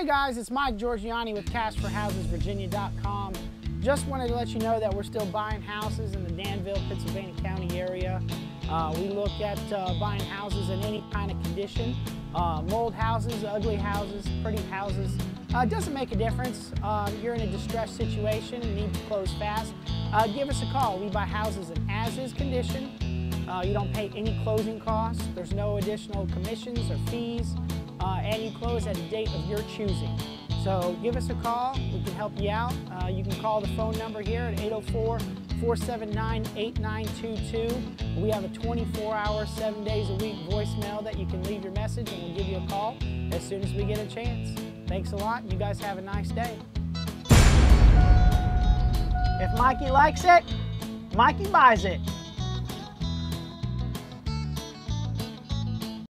Hey guys, it's Mike Giorgiani with CashForHousesVirginia.com. Just wanted to let you know that we're still buying houses in the Danville, Pittsylvania County area. Uh, we look at uh, buying houses in any kind of condition. Uh, mold houses, ugly houses, pretty houses. Uh, doesn't make a difference. Uh, you're in a distressed situation and need to close fast. Uh, give us a call. We buy houses in as-is condition. you don't pay any closing costs. There's no additional commissions or fees. And you close at a date of your choosing. So give us a call. We can help you out. Uh, you can call the phone number here at 804-479-8922. We have a 24-hour, seven days a week voicemail that you can leave your message and we'll give you a call as soon as we get a chance. Thanks a lot. You guys have a nice day. If Mikey likes it, Mikey buys it.